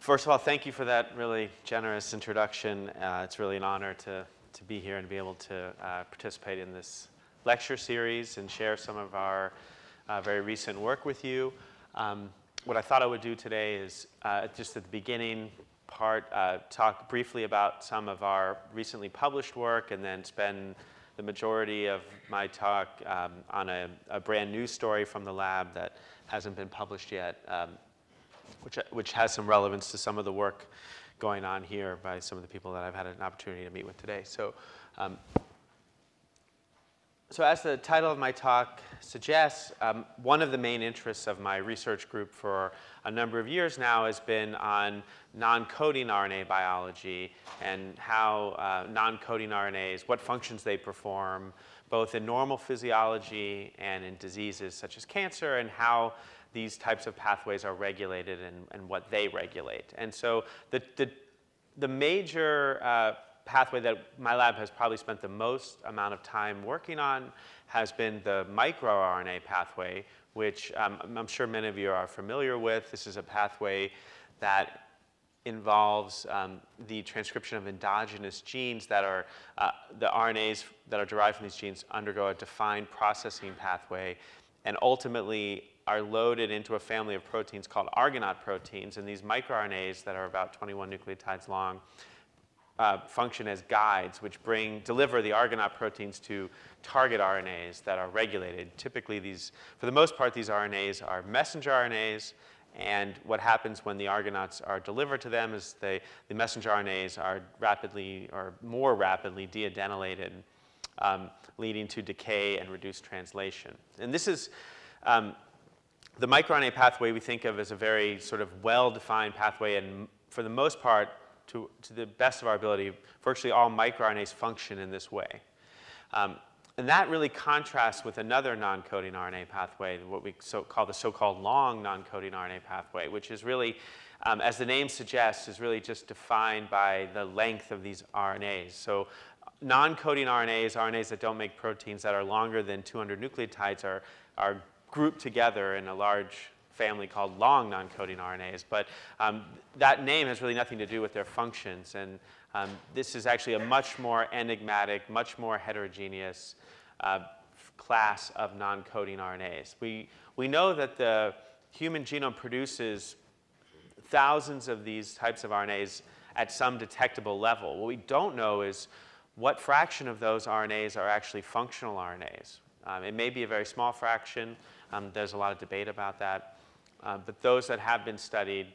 First of all, thank you for that really generous introduction. Uh, it's really an honor to, to be here and be able to uh, participate in this lecture series and share some of our uh, very recent work with you. Um, what I thought I would do today is uh, just at the beginning part, uh, talk briefly about some of our recently published work and then spend the majority of my talk um, on a, a, brand new story from the lab that hasn't been published yet. Um, which, which has some relevance to some of the work going on here by some of the people that I've had an opportunity to meet with today. So, um, so as the title of my talk suggests, um, one of the main interests of my research group for a number of years now has been on non-coding RNA biology and how uh, non-coding RNAs, what functions they perform, both in normal physiology and in diseases such as cancer, and how these types of pathways are regulated and, and what they regulate. And so the, the, the major uh, pathway that my lab has probably spent the most amount of time working on has been the microRNA pathway, which um, I'm sure many of you are familiar with. This is a pathway that involves um, the transcription of endogenous genes that are, uh, the RNAs that are derived from these genes undergo a defined processing pathway and ultimately are loaded into a family of proteins called Argonaute proteins. And these microRNAs that are about 21 nucleotides long uh, function as guides, which bring, deliver the Argonaut proteins to target RNAs that are regulated. Typically, these, for the most part, these RNAs are messenger RNAs. And what happens when the Argonauts are delivered to them is they, the messenger RNAs are rapidly or more rapidly deadenylated, um, leading to decay and reduced translation. And this is um, the microRNA pathway we think of as a very sort of well-defined pathway, and for the most part, to, to the best of our ability, virtually all microRNAs function in this way. Um, and that really contrasts with another non-coding RNA pathway, what we so call the so-called long non-coding RNA pathway, which is really, um, as the name suggests, is really just defined by the length of these RNAs. So non-coding RNAs, RNAs that don't make proteins that are longer than 200 nucleotides, are, are grouped together in a large family called long non-coding RNAs. But um, that name has really nothing to do with their functions. And um, this is actually a much more enigmatic, much more heterogeneous uh, class of non-coding RNAs. We, we know that the human genome produces thousands of these types of RNAs at some detectable level. What we don't know is what fraction of those RNAs are actually functional RNAs. Um, it may be a very small fraction. Um, there's a lot of debate about that. Uh, but those that have been studied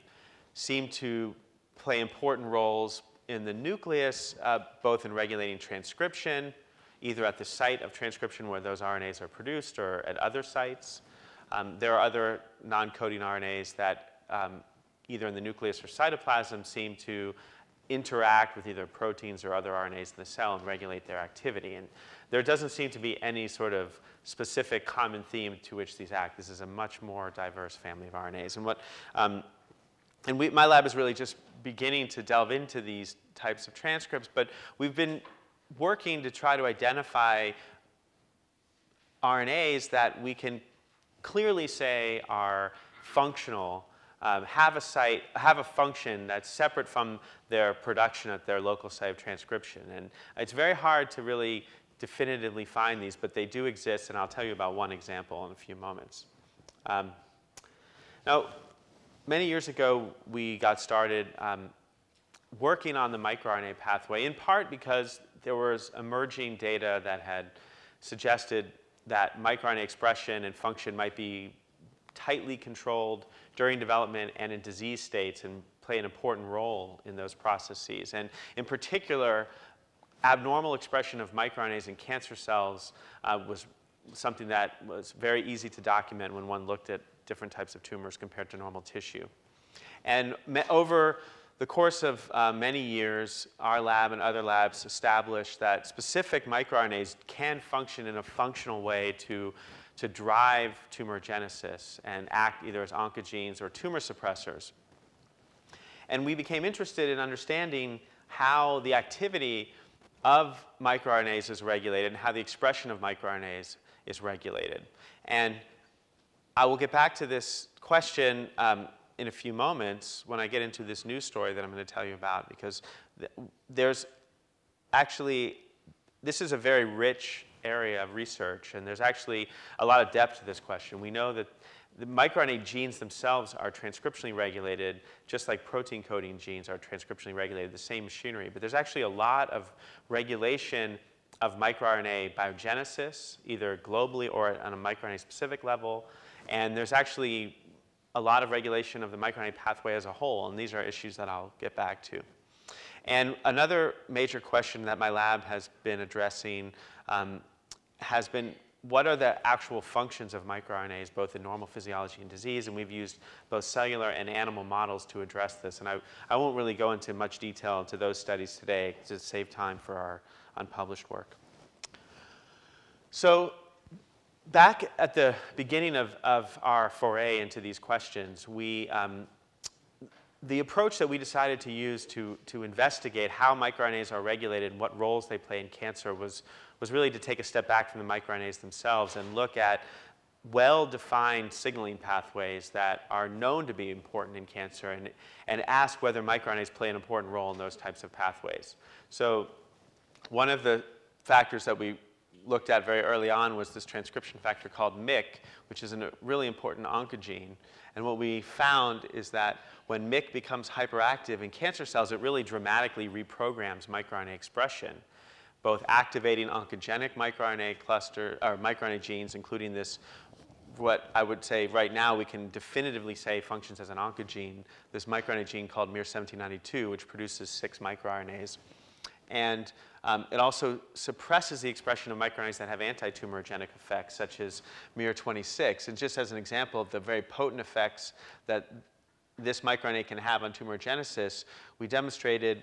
seem to play important roles in the nucleus, uh, both in regulating transcription, either at the site of transcription where those RNAs are produced or at other sites. Um, there are other non-coding RNAs that um, either in the nucleus or cytoplasm seem to interact with either proteins or other RNAs in the cell and regulate their activity. And there doesn't seem to be any sort of specific common theme to which these act. This is a much more diverse family of RNAs. And what, um, and we, my lab is really just beginning to delve into these types of transcripts, but we've been working to try to identify RNAs that we can clearly say are functional, um, have a site, have a function that's separate from their production at their local site of transcription. And it's very hard to really definitively find these, but they do exist, and I'll tell you about one example in a few moments. Um, now, many years ago, we got started um, working on the microRNA pathway, in part because there was emerging data that had suggested that microRNA expression and function might be tightly controlled during development and in disease states and play an important role in those processes. And in particular, abnormal expression of microRNAs in cancer cells uh, was something that was very easy to document when one looked at different types of tumors compared to normal tissue. And over the course of uh, many years, our lab and other labs established that specific microRNAs can function in a functional way to, to drive tumorigenesis and act either as oncogenes or tumor suppressors. And we became interested in understanding how the activity of microRNAs is regulated and how the expression of microRNAs is regulated. And I will get back to this question um, in a few moments when I get into this news story that I'm going to tell you about because th there's actually, this is a very rich area of research and there's actually a lot of depth to this question. We know that the microRNA genes themselves are transcriptionally regulated, just like protein coding genes are transcriptionally regulated, the same machinery. But there's actually a lot of regulation of microRNA biogenesis, either globally or on a microRNA specific level. And there's actually a lot of regulation of the microRNA pathway as a whole, and these are issues that I'll get back to. And another major question that my lab has been addressing um, has been what are the actual functions of microRNAs, both in normal physiology and disease? And we've used both cellular and animal models to address this. And I, I won't really go into much detail into those studies today to save time for our unpublished work. So back at the beginning of, of our foray into these questions, we, um, the approach that we decided to use to, to investigate how microRNAs are regulated and what roles they play in cancer was, was really to take a step back from the microRNAs themselves and look at well-defined signaling pathways that are known to be important in cancer and, and ask whether microRNAs play an important role in those types of pathways. So one of the factors that we looked at very early on was this transcription factor called MYC, which is a really important oncogene. And what we found is that when MYC becomes hyperactive in cancer cells, it really dramatically reprograms microRNA expression, both activating oncogenic microRNA cluster or microRNA genes, including this what I would say right now we can definitively say functions as an oncogene, this microRNA gene called miR-1792, which produces six microRNAs. And um, it also suppresses the expression of microRNAs that have anti-tumorigenic effects, such as miR-26. And just as an example of the very potent effects that this microRNA can have on tumorigenesis, we demonstrated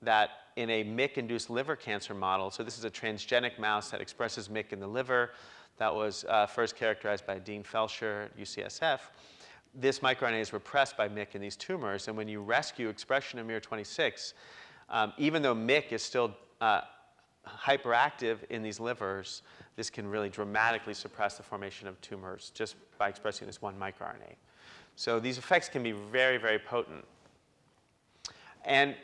that in a MYC-induced liver cancer model, so this is a transgenic mouse that expresses MYC in the liver, that was uh, first characterized by Dean Felsher at UCSF, this microRNA is repressed by MYC in these tumors, and when you rescue expression of miR-26, um, even though MYC is still uh, hyperactive in these livers, this can really dramatically suppress the formation of tumors just by expressing this one microRNA. So these effects can be very, very potent. And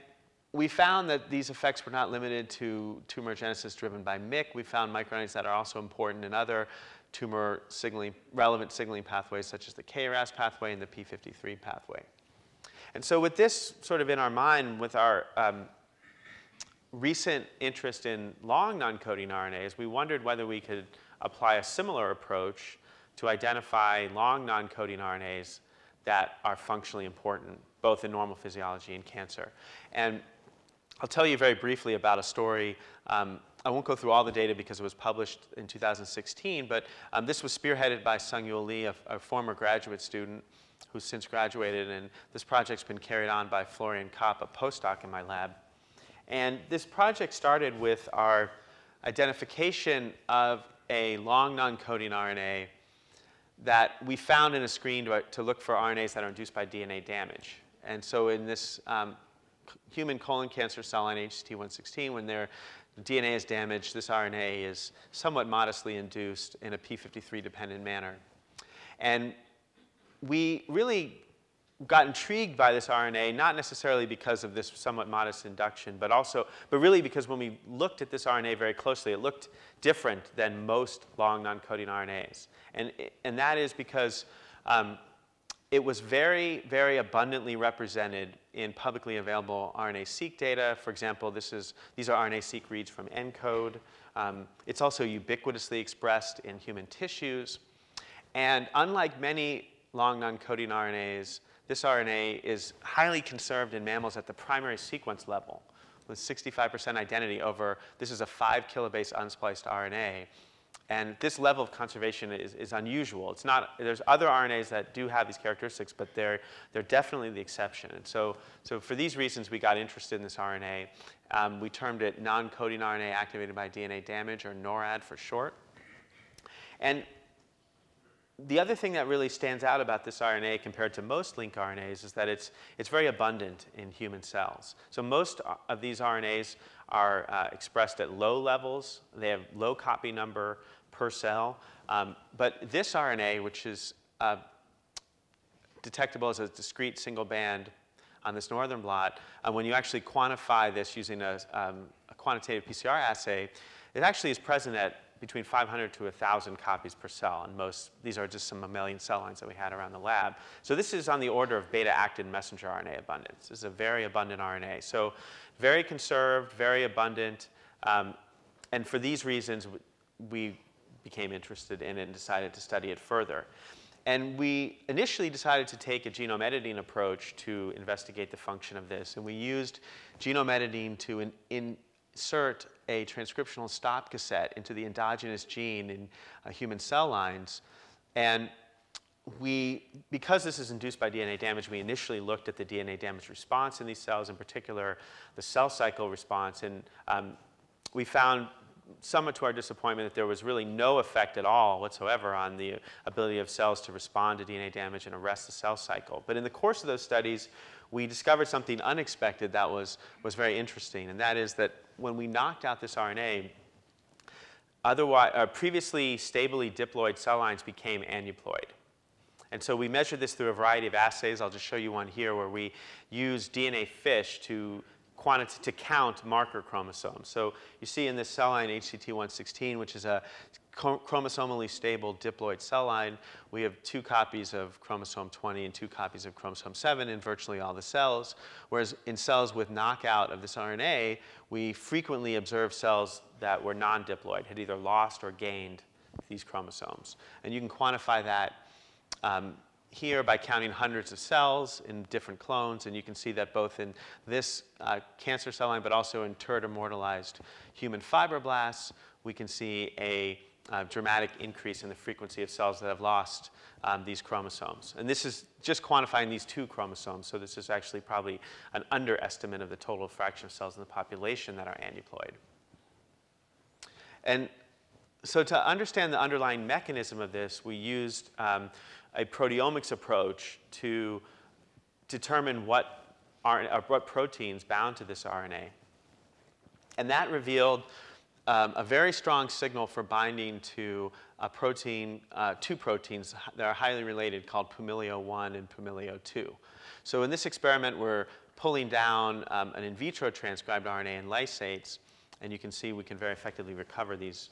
we found that these effects were not limited to tumor genesis driven by MYC. We found microRNAs that are also important in other tumor signaling, relevant signaling pathways such as the KRAS pathway and the P53 pathway. And so with this sort of in our mind, with our um, recent interest in long non-coding RNAs, we wondered whether we could apply a similar approach to identify long non-coding RNAs that are functionally important, both in normal physiology and cancer. And I'll tell you very briefly about a story. Um, I won't go through all the data because it was published in 2016, but um, this was spearheaded by Sung-Yul Lee, a, a, former graduate student who's since graduated, and this project's been carried on by Florian Kopp, a postdoc in my lab. And this project started with our identification of a long non-coding RNA that we found in a screen to, to, look for RNAs that are induced by DNA damage. And so in this um, human colon cancer cell line HCT116, when their DNA is damaged, this RNA is somewhat modestly induced in a P53-dependent manner. And we really got intrigued by this RNA, not necessarily because of this somewhat modest induction, but also, but really because when we looked at this RNA very closely, it looked different than most long non-coding RNAs. And, and that is because um, it was very, very abundantly represented in publicly available RNA-seq data. For example, this is, these are RNA-seq reads from ENCODE. Um, it's also ubiquitously expressed in human tissues. And unlike many long non-coding RNAs, this RNA is highly conserved in mammals at the primary sequence level with 65% identity over, this is a five kilobase unspliced RNA. And this level of conservation is, is, unusual. It's not, there's other RNAs that do have these characteristics, but they're, they're definitely the exception. And so, so for these reasons, we got interested in this RNA. Um, we termed it non-coding RNA activated by DNA damage, or NORAD for short. And the other thing that really stands out about this RNA compared to most lincRNAs is that it's, it's very abundant in human cells. So most of these RNAs are uh, expressed at low levels. They have low copy number per cell. Um, but this RNA, which is uh, detectable as a discrete single band on this northern blot, uh, when you actually quantify this using a, um, a quantitative PCR assay, it actually is present at between 500 to 1,000 copies per cell. And most, these are just some mammalian cell lines that we had around the lab. So this is on the order of beta-actin messenger RNA abundance. This is a very abundant RNA. So very conserved, very abundant. Um, and for these reasons, we became interested in it and decided to study it further. And we initially decided to take a genome editing approach to investigate the function of this. And we used genome editing to in, in insert a transcriptional stop cassette into the endogenous gene in uh, human cell lines. And we, because this is induced by DNA damage, we initially looked at the DNA damage response in these cells, in particular the cell cycle response. And um, we found, somewhat to our disappointment, that there was really no effect at all whatsoever on the ability of cells to respond to DNA damage and arrest the cell cycle. But in the course of those studies, we discovered something unexpected that was, was very interesting, and that is that when we knocked out this RNA, otherwise, uh, previously stably diploid cell lines became aneuploid. And so we measured this through a variety of assays. I'll just show you one here where we use DNA fish to quantity to count marker chromosomes. So you see in this cell line HCT116, which is a chromosomally stable diploid cell line, we have two copies of chromosome 20 and two copies of chromosome 7 in virtually all the cells. Whereas in cells with knockout of this RNA, we frequently observe cells that were non-diploid, had either lost or gained these chromosomes. And you can quantify that um, here by counting hundreds of cells in different clones, and you can see that both in this uh, cancer cell line, but also in turd immortalized human fibroblasts, we can see a uh, dramatic increase in the frequency of cells that have lost um, these chromosomes. And this is just quantifying these two chromosomes, so this is actually probably an underestimate of the total fraction of cells in the population that are aneuploid. And so to understand the underlying mechanism of this, we used um, a proteomics approach to determine what, RNA, what proteins bound to this RNA. And that revealed um, a very strong signal for binding to a protein, uh, two proteins that are highly related called pumilio-1 and pumilio-2. So in this experiment, we're pulling down um, an in vitro transcribed RNA and lysates, and you can see we can very effectively recover these.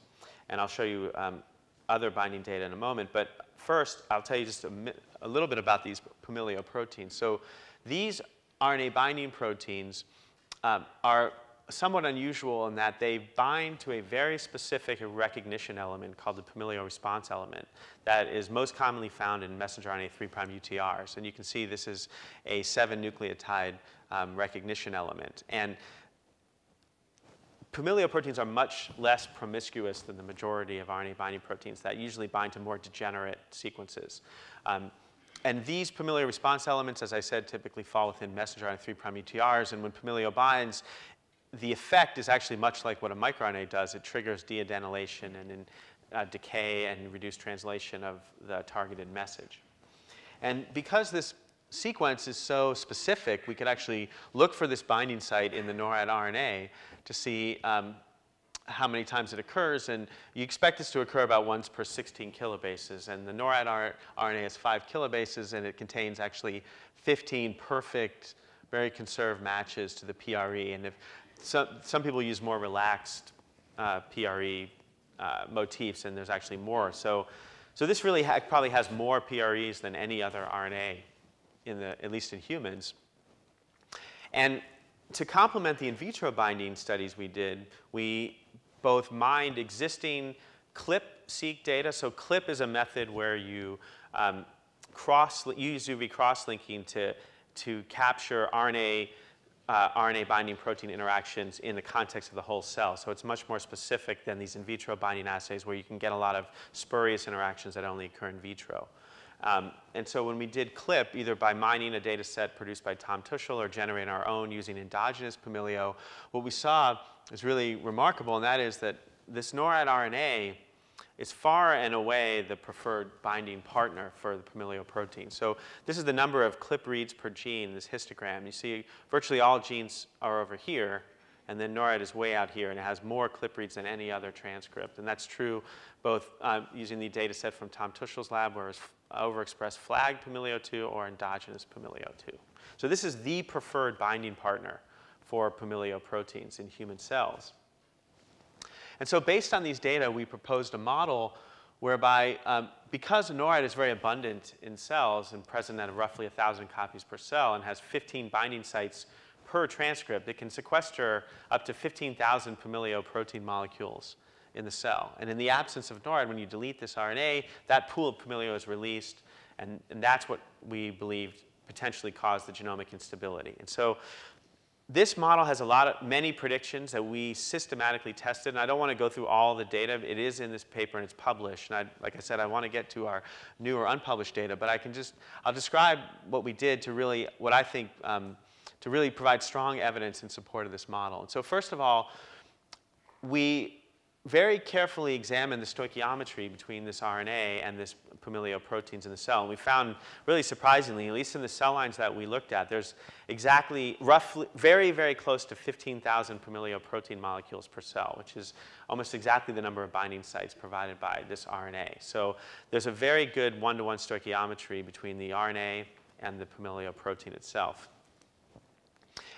And I'll show you um, other binding data in a moment. But first, I'll tell you just a, a little bit about these pumilio proteins. So these RNA binding proteins um, are somewhat unusual in that they bind to a very specific recognition element called the pumilio response element that is most commonly found in messenger RNA 3' UTRs. And you can see this is a 7 nucleotide um, recognition element. And Pumilio proteins are much less promiscuous than the majority of RNA binding proteins that usually bind to more degenerate sequences. Um, and these pumilio response elements, as I said, typically fall within messenger RNA 3' UTRs. And when pumilio binds, the effect is actually much like what a microRNA does. It triggers deadenylation and in, uh, decay and reduced translation of the targeted message. And because this sequence is so specific, we could actually look for this binding site in the NORAD RNA to see um, how many times it occurs. And you expect this to occur about once per 16 kilobases. And the NORAD RNA has 5 kilobases, and it contains actually 15 perfect, very conserved matches to the PRE. And if some, some people use more relaxed uh, PRE uh, motifs, and there's actually more. So, so this really ha probably has more PREs than any other RNA, in the, at least in humans. And to complement the in vitro binding studies we did, we both mined existing CLIP-seq data. So CLIP is a method where you um, cross, use UV cross-linking to, to capture RNA uh, RNA binding protein interactions in the context of the whole cell. So it's much more specific than these in vitro binding assays where you can get a lot of spurious interactions that only occur in vitro. Um, and so when we did CLIP, either by mining a data set produced by Tom Tuschl or generating our own using endogenous Pamilio, what we saw is really remarkable, and that is that this NORAD RNA is far and away the preferred binding partner for the Pamilio protein. So this is the number of clip reads per gene, this histogram. You see virtually all genes are over here, and then NORAD is way out here, and it has more clip reads than any other transcript. And that's true both uh, using the data set from Tom Tuschl's lab, where overexpressed flagged Pamilio2 or endogenous Pamilio2. So this is the preferred binding partner for Pamilio proteins in human cells. And so based on these data, we proposed a model whereby um, because NORAD is very abundant in cells and present at roughly 1,000 copies per cell and has 15 binding sites per transcript, it can sequester up to 15,000 Pamilio protein molecules in the cell. And in the absence of NORAD, when you delete this RNA, that pool of Pamilio is released, and, and that's what we believed potentially caused the genomic instability. And so this model has a lot of many predictions that we systematically tested, and I don't want to go through all the data. It is in this paper and it's published. And I, like I said, I want to get to our new or unpublished data, but I can just I'll describe what we did to really what I think um, to really provide strong evidence in support of this model. And so first of all, we very carefully examined the stoichiometry between this RNA and this Pamilio proteins in the cell. And we found, really surprisingly, at least in the cell lines that we looked at, there's exactly, roughly, very, very close to 15,000 Pamilio protein molecules per cell, which is almost exactly the number of binding sites provided by this RNA. So there's a very good one-to-one -one stoichiometry between the RNA and the Pamilio protein itself.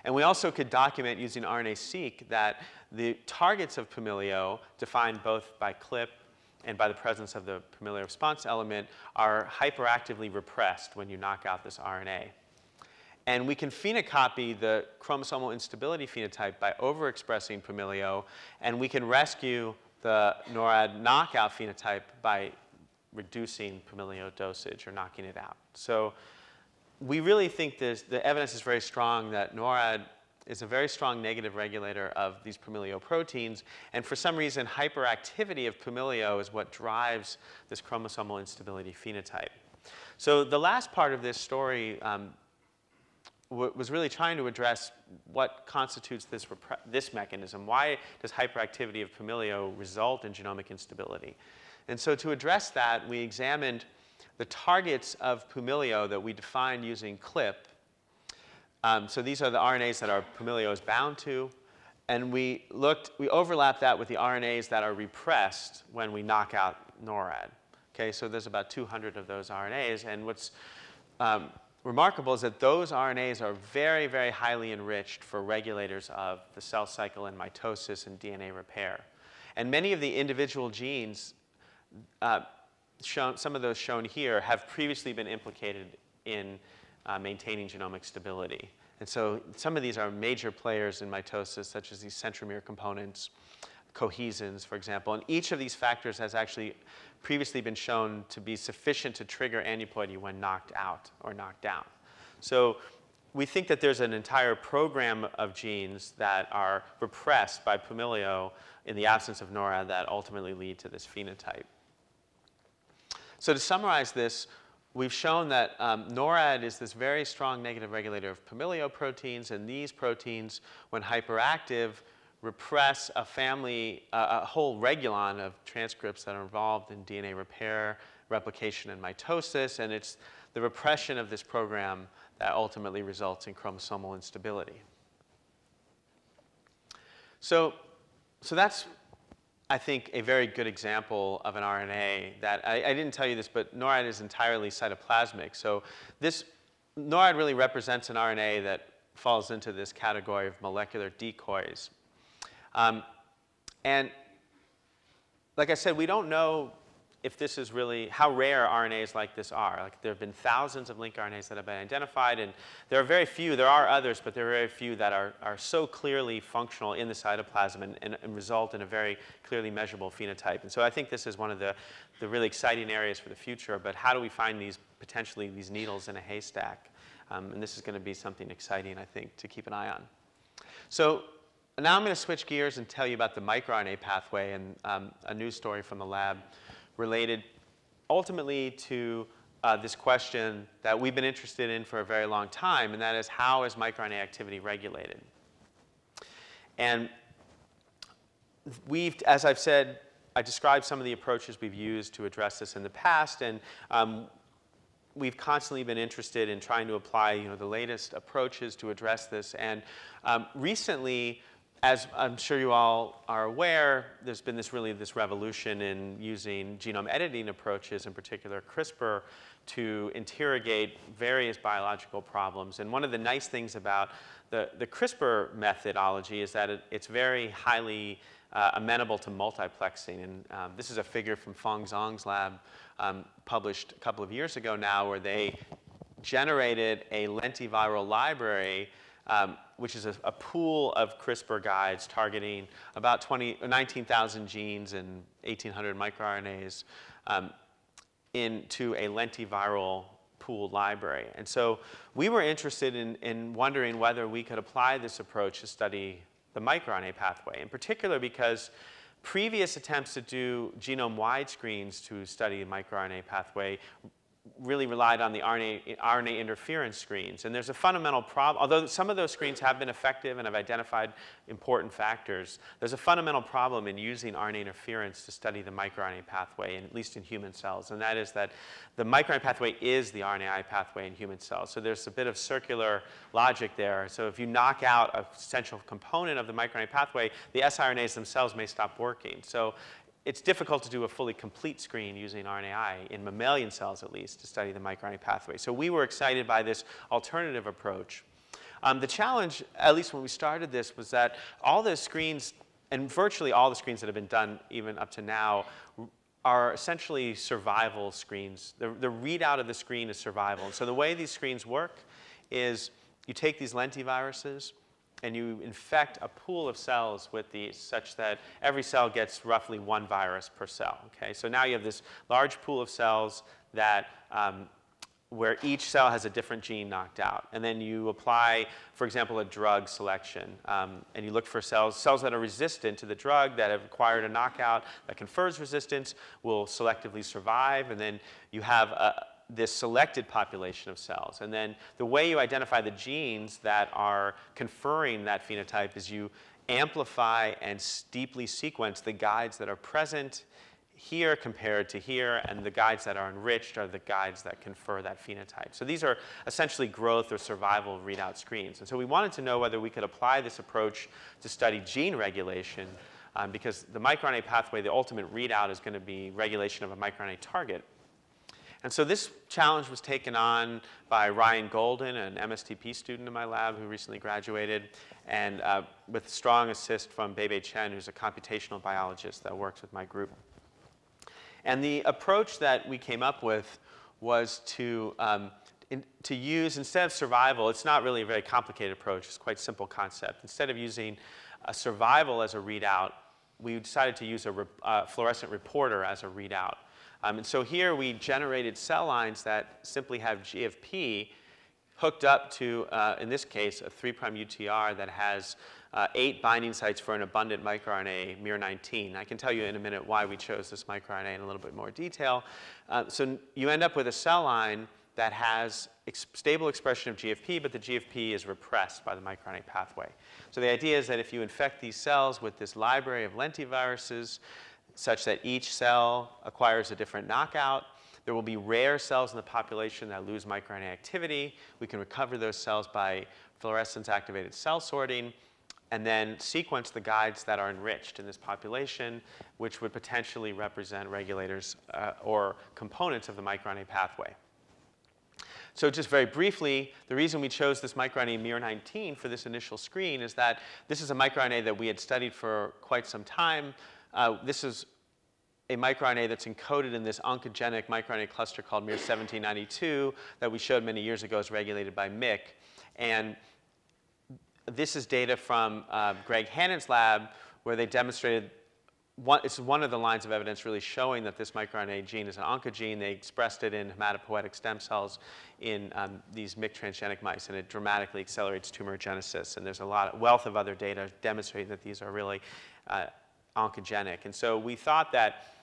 And we also could document using RNA-seq that the targets of Pamilio, defined both by CLIP and by the presence of the Pamilio response element, are hyperactively repressed when you knock out this RNA. And we can phenocopy the chromosomal instability phenotype by overexpressing Pamilio, and we can rescue the NORAD knockout phenotype by reducing Pamilio dosage or knocking it out. So we really think the evidence is very strong that NORAD is a very strong negative regulator of these Pamilio proteins. And for some reason, hyperactivity of Pamilio is what drives this chromosomal instability phenotype. So the last part of this story um, was really trying to address what constitutes this, this mechanism. Why does hyperactivity of Pamilio result in genomic instability? And so to address that, we examined the targets of Pumilio that we defined using CLIP. Um, so these are the RNAs that our Pumilio is bound to. And we looked, we overlapped that with the RNAs that are repressed when we knock out NORAD. Okay, so there's about 200 of those RNAs. And what's um, remarkable is that those RNAs are very, very highly enriched for regulators of the cell cycle and mitosis and DNA repair. And many of the individual genes uh, shown, some of those shown here have previously been implicated in uh, maintaining genomic stability. And so some of these are major players in mitosis, such as these centromere components, cohesins, for example. And each of these factors has actually previously been shown to be sufficient to trigger aneuploidy when knocked out or knocked down. So we think that there's an entire program of genes that are repressed by Pumilio in the absence of NORA that ultimately lead to this phenotype. So to summarize this, we've shown that um, NORAD is this very strong negative regulator of Pamilio proteins, and these proteins, when hyperactive, repress a family, uh, a whole regulon of transcripts that are involved in DNA repair, replication, and mitosis, and it's the repression of this program that ultimately results in chromosomal instability. So, so that's I think, a very good example of an RNA that, I, I, didn't tell you this, but NORAD is entirely cytoplasmic. So this, NORAD really represents an RNA that falls into this category of molecular decoys. Um, and like I said, we don't know if this is really how rare RNAs like this are. Like there have been thousands of lincRNAs that have been identified, and there are very few, there are others, but there are very few that are, are so clearly functional in the cytoplasm and, and, and result in a very clearly measurable phenotype. And so I think this is one of the, the really exciting areas for the future, but how do we find these potentially these needles in a haystack? Um, and this is going to be something exciting, I think, to keep an eye on. So now I'm going to switch gears and tell you about the microRNA pathway and um, a news story from the lab related ultimately to uh, this question that we've been interested in for a very long time, and that is how is microRNA activity regulated? And we've, as I've said I described some of the approaches we've used to address this in the past, and um, we've constantly been interested in trying to apply you know, the latest approaches to address this. And um, recently, as I'm sure you all are aware, there's been this really this revolution in using genome editing approaches, in particular CRISPR, to interrogate various biological problems. And one of the nice things about the, the CRISPR methodology is that it, it's very highly uh, amenable to multiplexing. And um, this is a figure from Feng Zhang's lab um, published a couple of years ago now where they generated a lentiviral library um, which is a, a, pool of CRISPR guides targeting about 19,000 genes and 1,800 microRNAs um, into a lentiviral pool library. And so we were interested in, in wondering whether we could apply this approach to study the microRNA pathway, in particular because previous attempts to do genome-wide screens to study the microRNA pathway really relied on the RNA, RNA interference screens. And there's a fundamental problem, although some of those screens have been effective and have identified important factors, there's a fundamental problem in using RNA interference to study the microRNA pathway, at least in human cells. And that is that the microRNA pathway is the RNAi pathway in human cells. So there's a bit of circular logic there. So if you knock out a central component of the microRNA pathway, the siRNAs themselves may stop working. So it's difficult to do a fully complete screen using RNAi, in mammalian cells at least, to study the microRNA pathway. So we were excited by this alternative approach. Um, the challenge, at least when we started this, was that all the screens, and virtually all the screens that have been done even up to now, are essentially survival screens. The, the readout of the screen is survival. And so the way these screens work is you take these lentiviruses, and you infect a pool of cells with these such that every cell gets roughly one virus per cell. Okay? So now you have this large pool of cells that um, where each cell has a different gene knocked out. And then you apply, for example, a drug selection. Um, and you look for cells, cells that are resistant to the drug, that have acquired a knockout that confers resistance, will selectively survive. And then you have a, this selected population of cells. And then the way you identify the genes that are conferring that phenotype is you amplify and steeply sequence the guides that are present here compared to here, and the guides that are enriched are the guides that confer that phenotype. So these are essentially growth or survival readout screens. And so we wanted to know whether we could apply this approach to study gene regulation um, because the microRNA pathway, the ultimate readout is going to be regulation of a microRNA target. And so this challenge was taken on by Ryan Golden, an MSTP student in my lab who recently graduated, and uh, with strong assist from Beibei Chen, who's a computational biologist that works with my group. And the approach that we came up with was to, um, in, to use, instead of survival, it's not really a very complicated approach, it's quite simple concept. Instead of using a survival as a readout, we decided to use a re, uh, fluorescent reporter as a readout. Um, and so here we generated cell lines that simply have GFP hooked up to, uh, in this case, a 3' UTR that has uh, eight binding sites for an abundant microRNA, miR19. I can tell you in a minute why we chose this microRNA in a little bit more detail. Uh, so you end up with a cell line that has ex stable expression of GFP, but the GFP is repressed by the microRNA pathway. So the idea is that if you infect these cells with this library of lentiviruses, such that each cell acquires a different knockout. There will be rare cells in the population that lose microRNA activity. We can recover those cells by fluorescence activated cell sorting and then sequence the guides that are enriched in this population, which would potentially represent regulators uh, or components of the microRNA pathway. So just very briefly, the reason we chose this microRNA miR19 for this initial screen is that this is a microRNA that we had studied for quite some time. Uh, this is a microRNA that's encoded in this oncogenic microRNA cluster called miR1792 that we showed many years ago is regulated by MYC. And this is data from uh, Greg Hannon's lab where they demonstrated one, it's one of the lines of evidence really showing that this microRNA gene is an oncogene. They expressed it in hematopoietic stem cells in um, these MYC transgenic mice, and it dramatically accelerates tumor genesis. And there's a lot of wealth of other data demonstrating that these are really uh, oncogenic. And so we thought that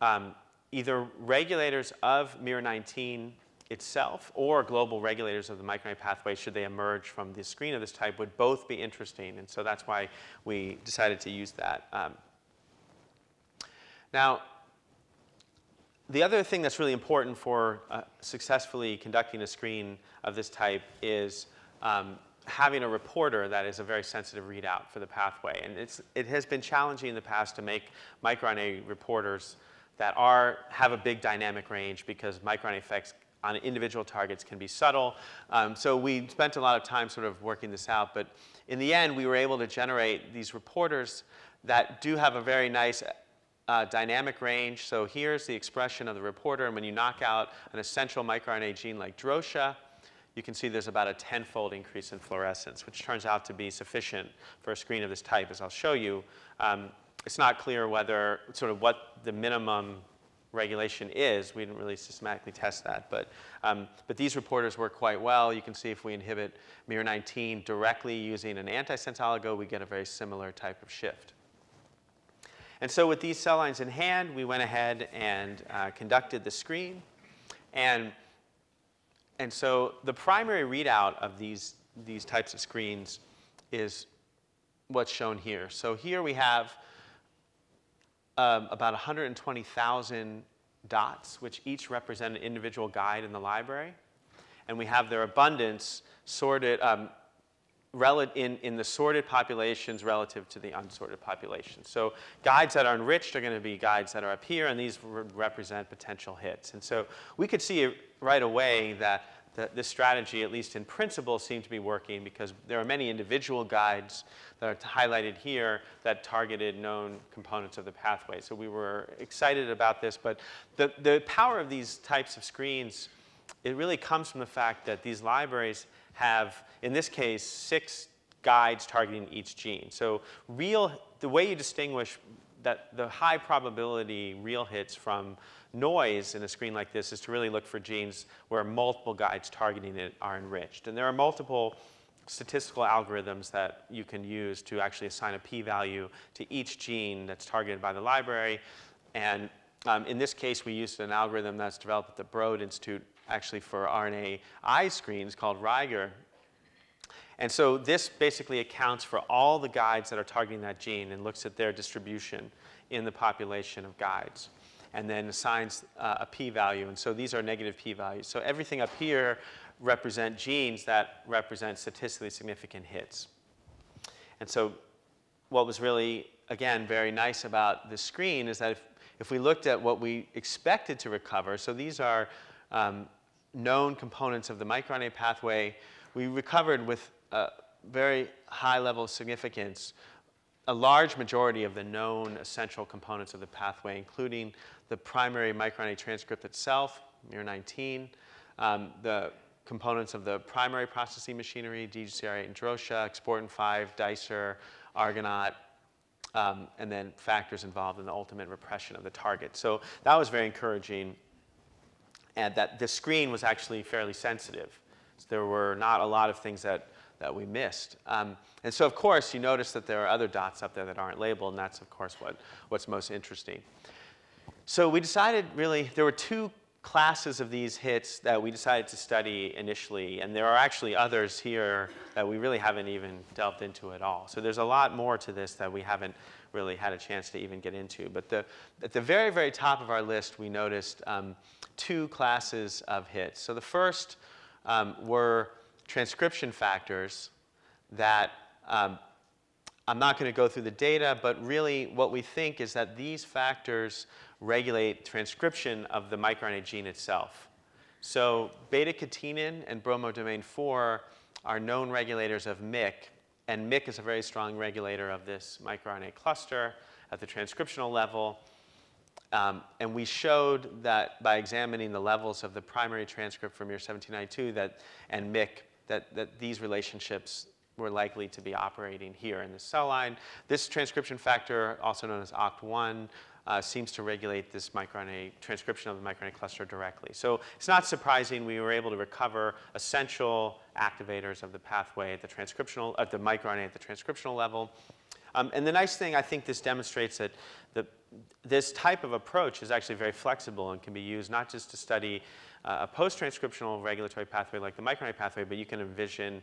um, either regulators of miR19 itself or global regulators of the microRNA pathway, should they emerge from the screen of this type, would both be interesting. And so that's why we decided to use that. Um, Now, the other thing that's really important for uh, successfully conducting a screen of this type is um, having a reporter that is a very sensitive readout for the pathway. And it's, it has been challenging in the past to make microRNA reporters that are, have a big dynamic range because microRNA effects on individual targets can be subtle. Um, so we spent a lot of time sort of working this out. But in the end, we were able to generate these reporters that do have a very nice uh, dynamic range. So here's the expression of the reporter. And when you knock out an essential microRNA gene like DROSHA, you can see there's about a tenfold increase in fluorescence, which turns out to be sufficient for a screen of this type, as I'll show you. Um, it's not clear whether, sort of what the minimum regulation is. We didn't really systematically test that. But, um, but these reporters work quite well. You can see if we inhibit miR-19 directly using an antisense oligo, we get a very similar type of shift. And so with these cell lines in hand, we went ahead and uh, conducted the screen. And, and so the primary readout of these, these types of screens is what's shown here. So here we have um, about 120,000 dots, which each represent an individual guide in the library. And we have their abundance sorted, um, in, in the sorted populations relative to the unsorted populations. So guides that are enriched are going to be guides that are up here, and these re represent potential hits. And so we could see right away that the, this strategy, at least in principle, seemed to be working because there are many individual guides that are highlighted here that targeted known components of the pathway. So we were excited about this, but the, the power of these types of screens, it really comes from the fact that these libraries have, in this case, six guides targeting each gene. So real, the way you distinguish that the high probability real hits from noise in a screen like this is to really look for genes where multiple guides targeting it are enriched. And there are multiple statistical algorithms that you can use to actually assign a p-value to each gene that's targeted by the library. And um, in this case, we used an algorithm that's developed at the Broad Institute actually for RNAi screens called RIGER. And so this basically accounts for all the guides that are targeting that gene and looks at their distribution in the population of guides and then assigns uh, a p-value. And so these are negative p-values. So everything up here represent genes that represent statistically significant hits. And so what was really, again, very nice about this screen is that if, if we looked at what we expected to recover, so these are um, known components of the microRNA pathway, we recovered with a very high level of significance a large majority of the known essential components of the pathway, including the primary microRNA transcript itself, miR-19, um, the components of the primary processing machinery, DGCR8 and DROSHA, exportin 5, dicer, Argonaute, um, and then factors involved in the ultimate repression of the target. So that was very encouraging, and that the screen was actually fairly sensitive. So there were not a lot of things that, that we missed. Um, and so, of course, you notice that there are other dots up there that aren't labeled, and that's, of course, what, what's most interesting. So we decided, really, there were two classes of these hits that we decided to study initially, and there are actually others here that we really haven't even delved into at all. So there's a lot more to this that we haven't really had a chance to even get into. But the, at the very, very top of our list, we noticed um, two classes of hits. So the first um, were transcription factors that um, I'm not going to go through the data, but really what we think is that these factors regulate transcription of the microRNA gene itself. So beta-catenin and bromodomain 4 are known regulators of MYC, and MYC is a very strong regulator of this microRNA cluster at the transcriptional level. Um, and we showed that by examining the levels of the primary transcript from miR-1792 that, and MYC, that, that these relationships were likely to be operating here in the cell line. This transcription factor, also known as OCT1, uh, seems to regulate this microRNA transcription of the microRNA cluster directly. So it's not surprising we were able to recover essential activators of the pathway at the transcriptional, at the microRNA at the transcriptional level. Um, and the nice thing, I think this demonstrates that the, this type of approach is actually very flexible and can be used not just to study uh, a post-transcriptional regulatory pathway like the microRNA pathway, but you can envision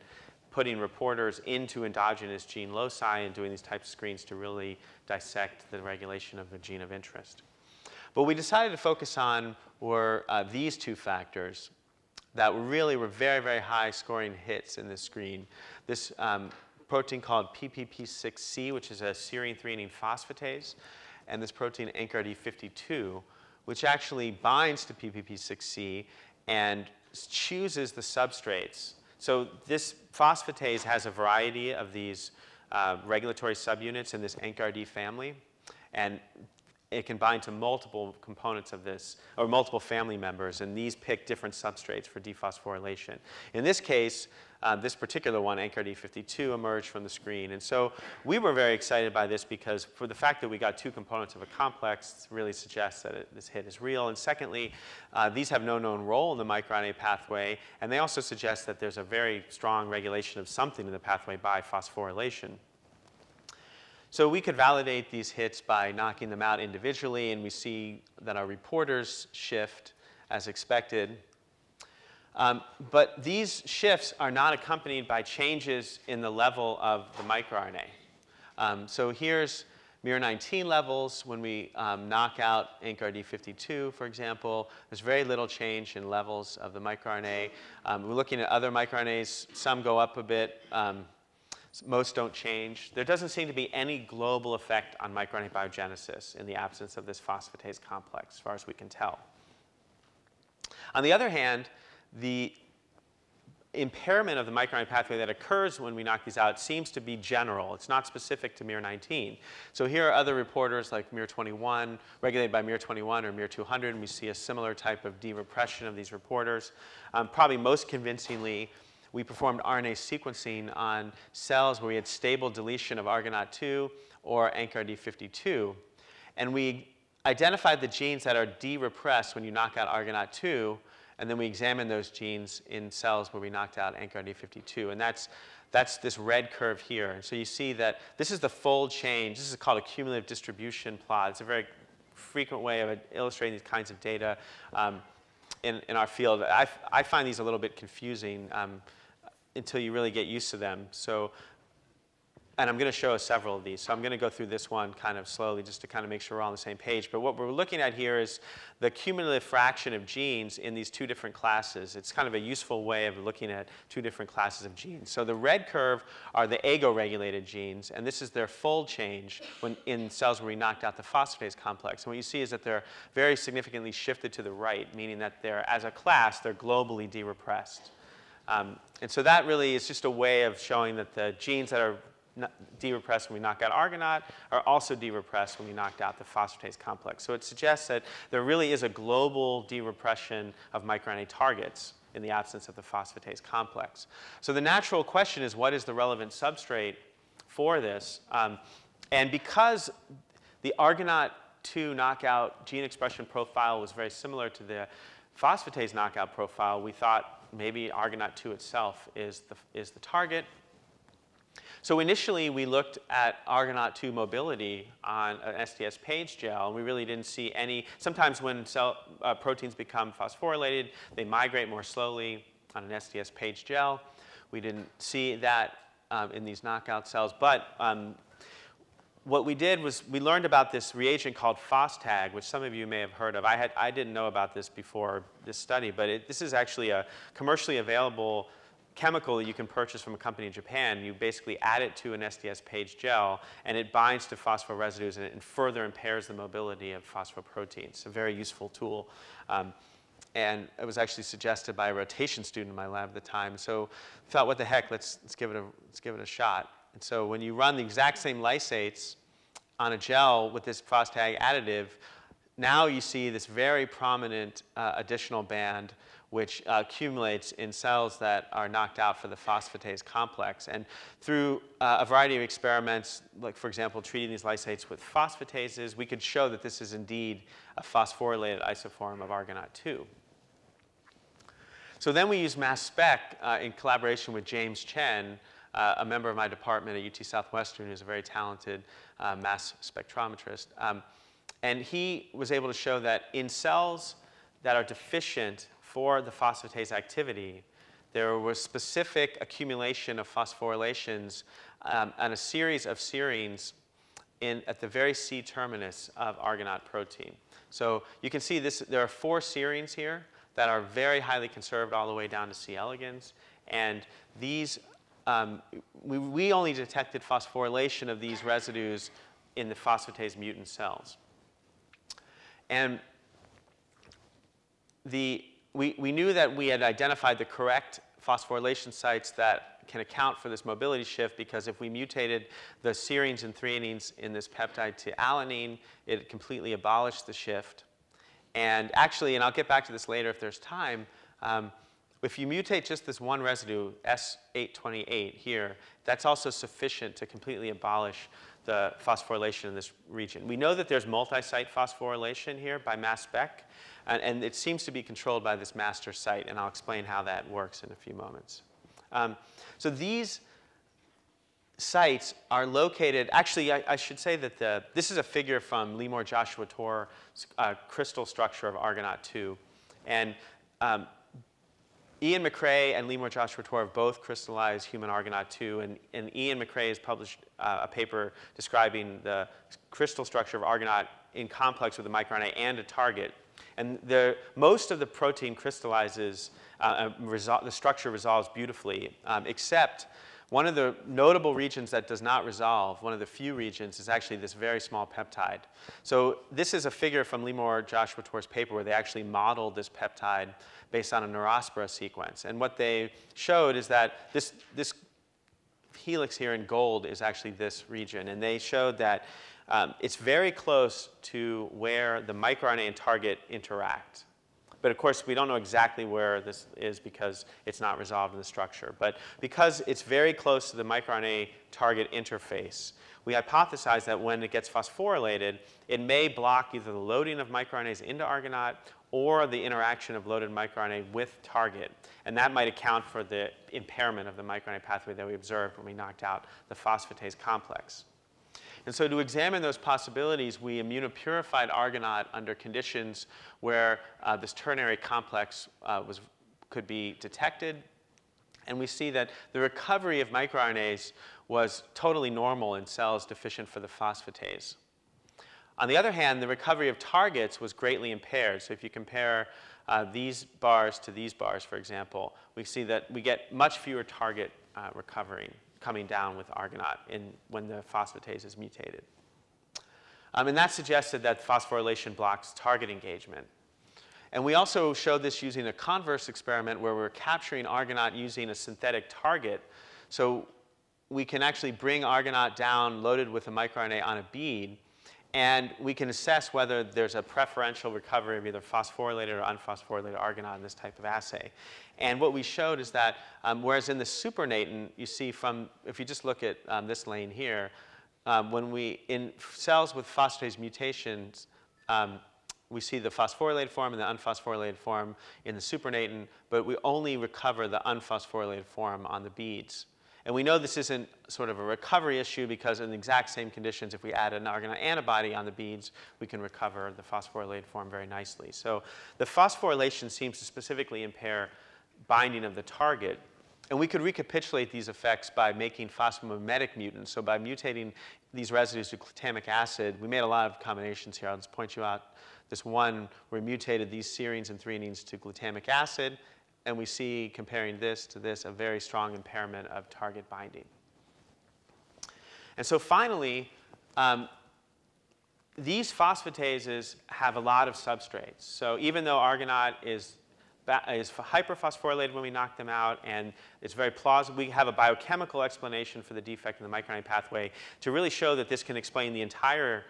putting reporters into endogenous gene loci and doing these types of screens to really dissect the regulation of a gene of interest. What we decided to focus on were uh, these two factors that really were very, very high scoring hits in this screen. This um, protein called PPP6C, which is a serine threonine phosphatase, and this protein NKRD52, which actually binds to PPP6C and chooses the substrates. So this phosphatase has a variety of these uh, regulatory subunits in this ANKRD family, and it can bind to multiple components of this, or multiple family members, and these pick different substrates for dephosphorylation. In this case, uh, this particular one, ANKRD52, emerged from the screen. And so we were very excited by this because for the fact that we got two components of a complex really suggests that it, this hit is real. And secondly, uh, these have no known role in the microRNA pathway, and they also suggest that there's a very strong regulation of something in the pathway by phosphorylation. So we could validate these hits by knocking them out individually, and we see that our reporters shift as expected. Um, but these shifts are not accompanied by changes in the level of the microRNA. Um, so here's miR-19 levels when we um, knock out ANKRD52, for example. There's very little change in levels of the microRNA. Um, we're looking at other microRNAs. Some go up a bit. Most don't change. There doesn't seem to be any global effect on microRNA biogenesis in the absence of this phosphatase complex, as far as we can tell. On the other hand, the impairment of the microRNA pathway that occurs when we knock these out seems to be general. It's not specific to miR-19. So here are other reporters like miR-21, regulated by miR-21 or miR-200, and we see a similar type of de-repression of these reporters. Um, probably most convincingly, we performed RNA sequencing on cells where we had stable deletion of Argonaute2 or ANKRD52. And we identified the genes that are de-repressed when you knock out Argonaute2, and then we examined those genes in cells where we knocked out ANKRD52. And that's, that's this red curve here. And so you see that this is the fold change. This is called a cumulative distribution plot. It's a very frequent way of illustrating these kinds of data um, in, in our field. I, I find these a little bit confusing. Um, until you really get used to them. So, and I'm going to show several of these. So I'm going to go through this one kind of slowly just to kind of make sure we're all on the same page. But what we're looking at here is the cumulative fraction of genes in these two different classes. It's kind of a useful way of looking at two different classes of genes. So the red curve are the AGO-regulated genes, and this is their fold change when in cells where we knocked out the phosphatase complex. And what you see is that they're very significantly shifted to the right, meaning that they're, as a class, they're globally de-repressed. Um, and so that really is just a way of showing that the genes that are de-repressed when we knock out Argonaute are also de-repressed when we knocked out the phosphatase complex. So it suggests that there really is a global de-repression of microRNA targets in the absence of the phosphatase complex. So the natural question is what is the relevant substrate for this? Um, and because the Argonaute 2 knockout gene expression profile was very similar to the phosphatase knockout profile, we thought maybe Argonaute 2 itself is the, is the target. So initially, we looked at Argonaute 2 mobility on an SDS page gel, and we really didn't see any. Sometimes when cell, uh, proteins become phosphorylated, they migrate more slowly on an SDS page gel. We didn't see that um, in these knockout cells, but um, what we did was we learned about this reagent called PhosTag, which some of you may have heard of. I, had, I didn't know about this before this study, but it, this is actually a commercially available chemical that you can purchase from a company in Japan. You basically add it to an SDS page gel, and it binds to phospho residues and it further impairs the mobility of phosphoproteins. It's a very useful tool. Um, and it was actually suggested by a rotation student in my lab at the time. So I thought, what the heck, let's, let's, give, it a, let's give it a shot. And so when you run the exact same lysates on a gel with this PhosTag additive, now you see this very prominent uh, additional band which uh, accumulates in cells that are knocked out for the phosphatase complex. And through uh, a variety of experiments, like for example, treating these lysates with phosphatases, we could show that this is indeed a phosphorylated isoform of Argonaute 2. So then we use mass spec uh, in collaboration with James Chen uh, a member of my department at UT Southwestern who's a very talented uh, mass spectrometrist. Um, and he was able to show that in cells that are deficient for the phosphatase activity, there was specific accumulation of phosphorylations um, and a series of serines in, at the very C terminus of argonaute protein. So you can see this, there are four serines here that are very highly conserved all the way down to C. elegans. And these, um, we, we only detected phosphorylation of these residues in the phosphatase mutant cells. And the, we, we knew that we had identified the correct phosphorylation sites that can account for this mobility shift because if we mutated the serines and threonines in this peptide to alanine, it completely abolished the shift. And actually, and I'll get back to this later if there's time, um, if you mutate just this one residue, S828 here, that's also sufficient to completely abolish the phosphorylation in this region. We know that there's multi-site phosphorylation here by mass spec, and, and, it seems to be controlled by this master site, and I'll explain how that works in a few moments. Um, so these sites are located, actually, I, I should say that the, this is a figure from Leemor Joshua-Tor uh, crystal structure of Argonaute 2. And um, Ian MacRae and Leemor Joshua have both crystallized human Argonaute 2, and, and Ian MacRae has published uh, a paper describing the crystal structure of Argonaute in complex with a microRNA and a target. And the, most of the protein crystallizes uh, the structure resolves beautifully, um, except one of the notable regions that does not resolve, one of the few regions, is actually this very small peptide. So this is a figure from Leemor Joshua-Tor's paper where they actually modeled this peptide based on a Neurospora sequence. And what they showed is that this, this helix here in gold is actually this region. And they showed that um, it's very close to where the microRNA and target interact. But of course, we don't know exactly where this is because it's not resolved in the structure. But because it's very close to the microRNA target interface, we hypothesize that when it gets phosphorylated, it may block either the loading of microRNAs into Argonaute or the interaction of loaded microRNA with target. And that might account for the impairment of the microRNA pathway that we observed when we knocked out the phosphatase complex. And so to examine those possibilities, we immunopurified Argonaute under conditions where uh, this ternary complex uh, was, could be detected. And we see that the recovery of microRNAs was totally normal in cells deficient for the phosphatase. On the other hand, the recovery of targets was greatly impaired. So if you compare uh, these bars to these bars, for example, we see that we get much fewer target uh, recovering coming down with Argonaute in, when the phosphatase is mutated. Um, and that suggested that phosphorylation blocks target engagement. And we also showed this using a converse experiment where we're capturing Argonaute using a synthetic target. So we can actually bring Argonaute down loaded with a microRNA on a bead and we can assess whether there's a preferential recovery of either phosphorylated or unphosphorylated argonaute in this type of assay. And what we showed is that um, whereas in the supernatant, you see from, if you just look at um, this lane here, um, when we, in cells with phosphatase mutations, um, we see the phosphorylated form and the unphosphorylated form in the supernatant, but we only recover the unphosphorylated form on the beads. And we know this isn't sort of a recovery issue because in the exact same conditions, if we add an argonaute antibody on the beads, we can recover the phosphorylated form very nicely. So the phosphorylation seems to specifically impair binding of the target. And we could recapitulate these effects by making phosphomimetic mutants. So by mutating these residues to glutamic acid, we made a lot of combinations here. I'll just point you out this one where we mutated these serines and threonines to glutamic acid and we see, comparing this to this, a very strong impairment of target binding. And so finally, um, these phosphatases have a lot of substrates. So even though argonaute is, is hyperphosphorylated when we knock them out, and it's very plausible, we have a biochemical explanation for the defect in the microRNA pathway to really show that this can explain the entire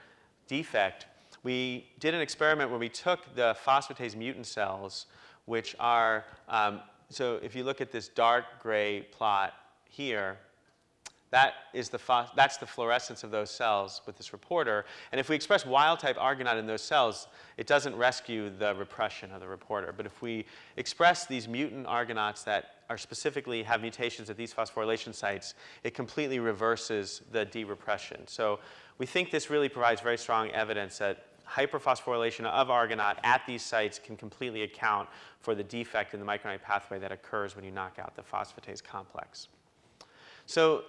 defect. We did an experiment where we took the phosphatase mutant cells which are, um, so if you look at this dark gray plot here, that is the that's the fluorescence of those cells with this reporter. And if we express wild-type Argonaute in those cells, it doesn't rescue the repression of the reporter. But if we express these mutant Argonautes that are specifically have mutations at these phosphorylation sites, it completely reverses the de-repression. So we think this really provides very strong evidence that hyperphosphorylation of Argonaute at these sites can completely account for the defect in the microRNA pathway that occurs when you knock out the phosphatase complex. So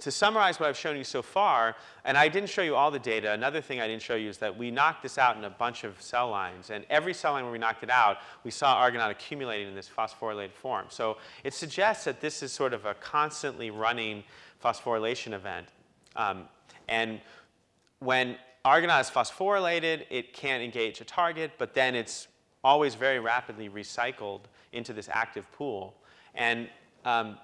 to summarize what I've shown you so far, and I didn't show you all the data, another thing I didn't show you is that we knocked this out in a bunch of cell lines. And every cell line where we knocked it out, we saw argonaute accumulating in this phosphorylated form. So it suggests that this is sort of a constantly running phosphorylation event. Um, and when argonaute is phosphorylated, it can't engage a target, but then it's always very rapidly recycled into this active pool. And um,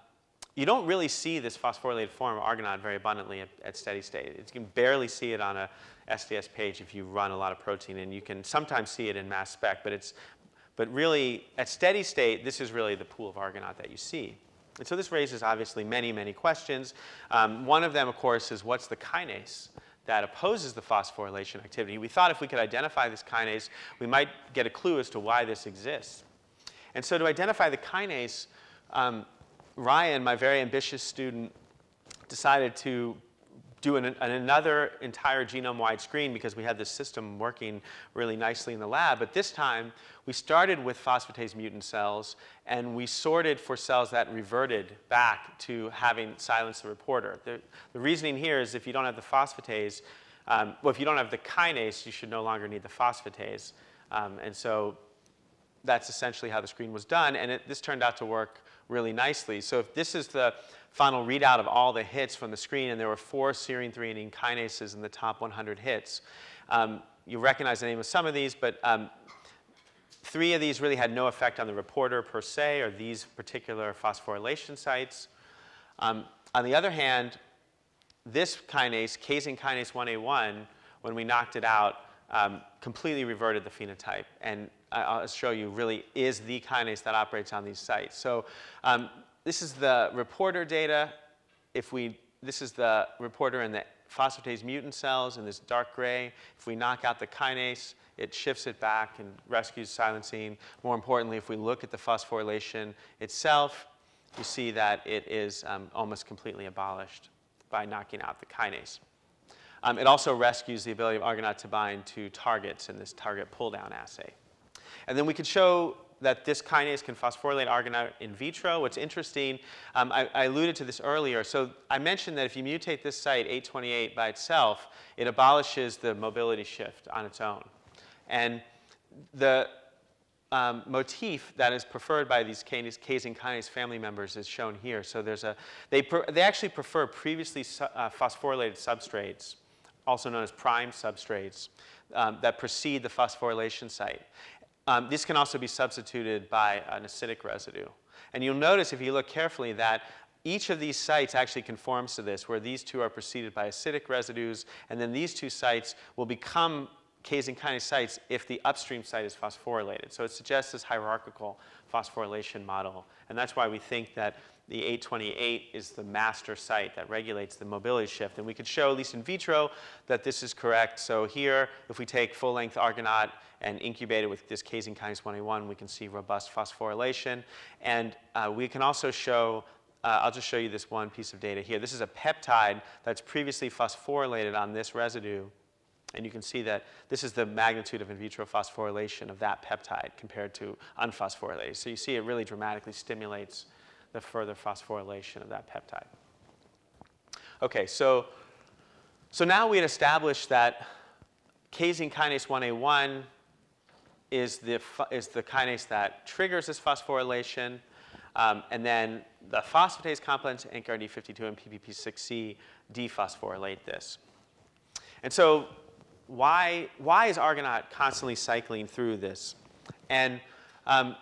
you don't really see this phosphorylated form of argonaute very abundantly at, at, steady state. You can barely see it on a SDS page if you run a lot of protein, and you can sometimes see it in mass spec, but, it's, but really, at steady state, this is really the pool of argonaute that you see. And so this raises obviously many, many questions. Um, one of them, of course, is what's the kinase that opposes the phosphorylation activity? We thought if we could identify this kinase, we might get a clue as to why this exists. And so to identify the kinase, um, Ryan, my very ambitious student, decided to do an, an another entire genome-wide screen because we had this system working really nicely in the lab. But this time, we started with phosphatase mutant cells, and we sorted for cells that reverted back to having silenced the reporter. The, the reasoning here is if you don't have the phosphatase, um, well, if you don't have the kinase, you should no longer need the phosphatase. Um, and so that's essentially how the screen was done, and it, this turned out to work really nicely. So if this is the final readout of all the hits from the screen, and there were four serine threonine kinases in the top 100 hits. Um, you recognize the name of some of these, but um, three of these really had no effect on the reporter per se, or these particular phosphorylation sites. Um, on the other hand, this kinase, casein kinase 1A1, when we knocked it out, um, completely reverted the phenotype. And I'll show you really is the kinase that operates on these sites. So um, this is the reporter data. If we, this is the reporter in the phosphatase mutant cells in this dark gray. If we knock out the kinase, it shifts it back and rescues silencing. More importantly, if we look at the phosphorylation itself, you see that it is um, almost completely abolished by knocking out the kinase. Um, it also rescues the ability of argonaute to bind to targets in this target pull-down assay. And then we could show that this kinase can phosphorylate argonaute in vitro. What's interesting, um, I, I, alluded to this earlier. So I mentioned that if you mutate this site, 828, by itself, it abolishes the mobility shift on its own. And the um, motif that is preferred by these casein kinase family members is shown here. So there's a, they, they actually prefer previously su uh, phosphorylated substrates, also known as prime substrates, um, that precede the phosphorylation site. Um, this can also be substituted by an acidic residue. And you'll notice if you look carefully that each of these sites actually conforms to this, where these two are preceded by acidic residues, and then these two sites will become casein kinase sites if the upstream site is phosphorylated. So it suggests this hierarchical phosphorylation model. And that's why we think that the 828 is the master site that regulates the mobility shift. And we could show, at least in vitro, that this is correct. So here, if we take full-length argonaute and incubate it with this casein kinase 1A1, we can see robust phosphorylation. And uh, we can also show, uh, I'll just show you this one piece of data here. This is a peptide that's previously phosphorylated on this residue. And you can see that this is the magnitude of in vitro phosphorylation of that peptide compared to unphosphorylated. So you see it really dramatically stimulates the further phosphorylation of that peptide. Okay, so, so now we had established that casein kinase 1A1 is the, is the kinase that triggers this phosphorylation. Um, and then the phosphatase complex, ANKRD52 and PPP6C dephosphorylate this. And so why, why is Argonaute constantly cycling through this? And um,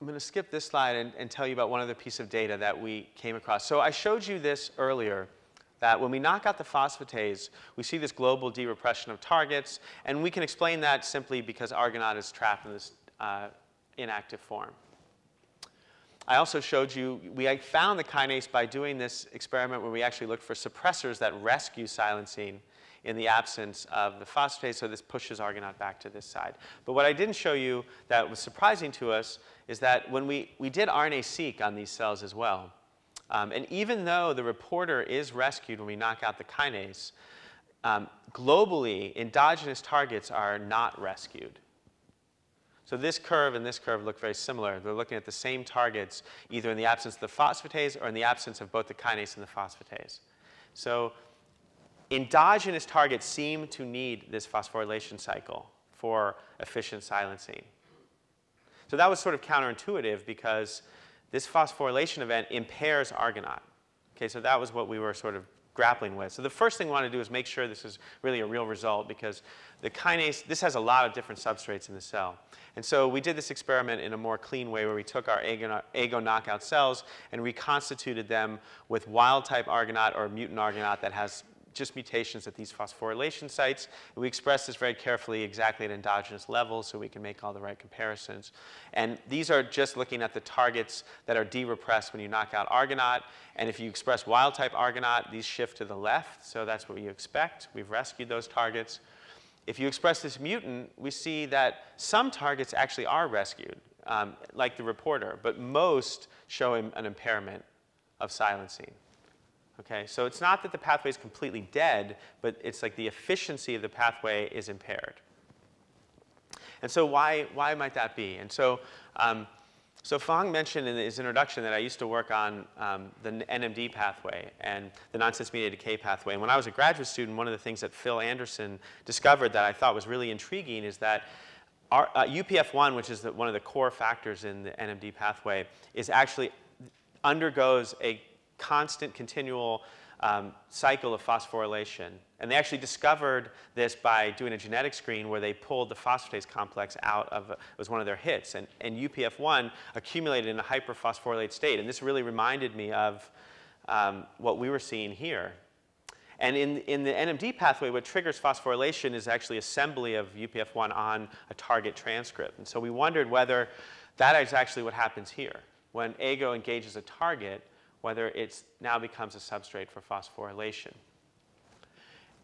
I'm going to skip this slide and, and, tell you about one other piece of data that we came across. So I showed you this earlier, that when we knock out the phosphatase, we see this global de-repression of targets, and we can explain that simply because argonaute is trapped in this uh, inactive form. I also showed you, we found the kinase by doing this experiment where we actually looked for suppressors that rescue silencing in the absence of the phosphatase, so this pushes Argonaute back to this side. But what I didn't show you that was surprising to us is that when we, we did RNA-seq on these cells as well, um, and even though the reporter is rescued when we knock out the kinase, um, globally, endogenous targets are not rescued. So this curve and this curve look very similar. They're looking at the same targets, either in the absence of the phosphatase or in the absence of both the kinase and the phosphatase. So endogenous targets seem to need this phosphorylation cycle for efficient silencing. So that was sort of counterintuitive because this phosphorylation event impairs argonaute. Okay, so that was what we were sort of grappling with. So the first thing we want to do is make sure this is really a real result because the kinase, this has a lot of different substrates in the cell. And so we did this experiment in a more clean way where we took our AGO knockout cells and reconstituted them with wild type argonaute or mutant argonaute that has just mutations at these phosphorylation sites. We express this very carefully exactly at endogenous levels so we can make all the right comparisons. And these are just looking at the targets that are de-repressed when you knock out argonaute. And if you express wild type argonaute, these shift to the left. So that's what you expect. We've rescued those targets. If you express this mutant, we see that some targets actually are rescued, um, like the reporter, but most show an impairment of silencing. Okay, so it's not that the pathway is completely dead, but it's like the efficiency of the pathway is impaired. And so why, why might that be? And so, um, so Fang mentioned in his introduction that I used to work on um, the NMD pathway and the nonsense-mediated decay pathway. And when I was a graduate student, one of the things that Phil Anderson discovered that I thought was really intriguing is that our, uh, UPF1, which is the, one of the core factors in the NMD pathway, is actually undergoes a constant, continual um, cycle of phosphorylation. And they actually discovered this by doing a genetic screen where they pulled the phosphatase complex out of, it was one of their hits. And, and UPF1 accumulated in a hyperphosphorylate state. And this really reminded me of um, what we were seeing here. And in, in the NMD pathway, what triggers phosphorylation is actually assembly of UPF1 on a target transcript. And so we wondered whether that is actually what happens here. When AGO engages a target, whether it now becomes a substrate for phosphorylation.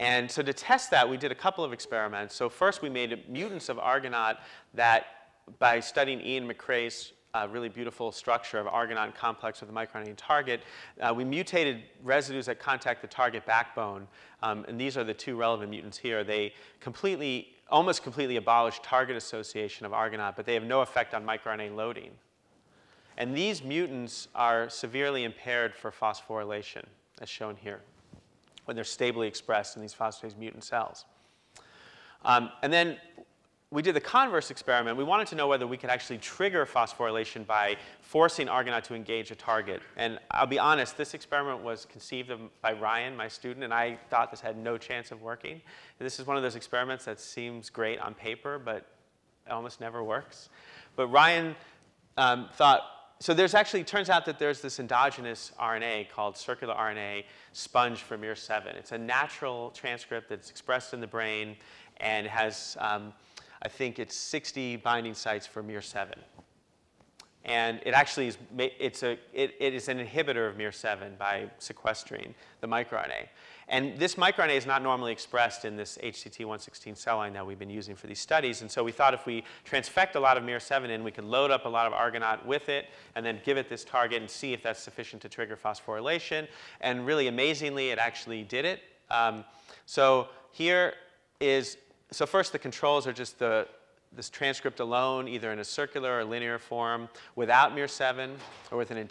And so to test that, we did a couple of experiments. So first we made mutants of Argonaute that, by studying Ian MacRae's uh, really beautiful structure of Argonaute complex with a microRNA target, uh, we mutated residues that contact the target backbone. Um, and these are the two relevant mutants here. They completely, almost completely abolish target association of Argonaute, but they have no effect on microRNA loading. And these mutants are severely impaired for phosphorylation, as shown here, when they're stably expressed in these phosphatase mutant cells. Um, and then we did the converse experiment. We wanted to know whether we could actually trigger phosphorylation by forcing Argonaute to engage a target. And I'll be honest, this experiment was conceived of by Ryan, my student, and I thought this had no chance of working. And this is one of those experiments that seems great on paper, but almost never works. But Ryan um, thought, so there's actually, turns out that there's this endogenous RNA called circular RNA sponge for miR7. It's a natural transcript that's expressed in the brain and has, um, I think it's 60 binding sites for miR7. And it actually is, it's a, it, it is an inhibitor of miR7 by sequestering the microRNA. And this microRNA is not normally expressed in this HCT116 cell line that we've been using for these studies. And so we thought if we transfect a lot of miR7 in, we could load up a lot of Argonaute with it and then give it this target and see if that's sufficient to trigger phosphorylation. And really amazingly, it actually did it. Um, so here is, so first the controls are just the, this transcript alone, either in a circular or linear form, without miR7 or with an,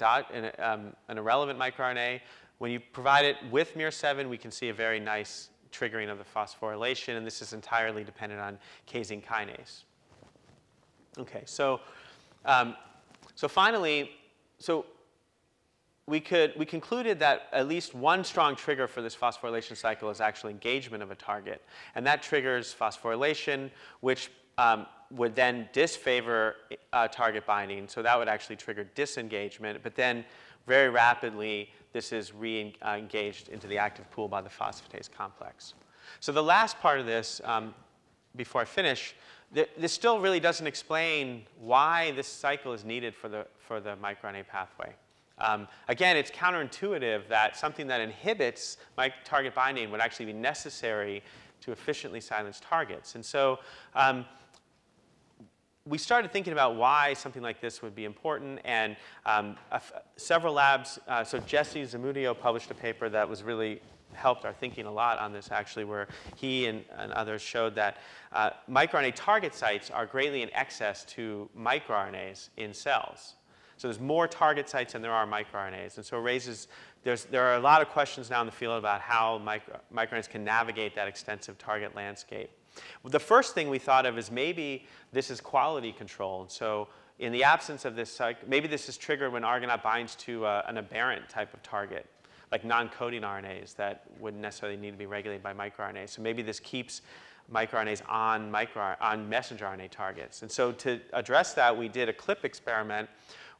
um, an irrelevant microRNA. When you provide it with miR7, we can see a very nice triggering of the phosphorylation, and this is entirely dependent on casein kinase. Okay, so, um, so finally, so we, could, we concluded that at least one strong trigger for this phosphorylation cycle is actually engagement of a target. And that triggers phosphorylation, which um, would then disfavor uh, target binding. So that would actually trigger disengagement. But then very rapidly, this is re-engaged into the active pool by the phosphatase complex. So the last part of this, um, before I finish, th this still really doesn't explain why this cycle is needed for the, for the microRNA pathway. Um, again, it's counterintuitive that something that inhibits my target binding would actually be necessary to efficiently silence targets. And so um, we started thinking about why something like this would be important, and um, several labs, uh, so Jesse Zamudio published a paper that was really helped our thinking a lot on this actually, where he and, and others showed that uh, microRNA target sites are greatly in excess to microRNAs in cells. So there's more target sites than there are microRNAs. And so it raises, there's, there are a lot of questions now in the field about how micro, microRNAs can navigate that extensive target landscape. The first thing we thought of is maybe this is quality control. So in the absence of this, maybe this is triggered when Argonaute binds to uh, an aberrant type of target, like non-coding RNAs that wouldn't necessarily need to be regulated by microRNAs. So maybe this keeps microRNAs on, micro, on messenger RNA targets. And so to address that, we did a clip experiment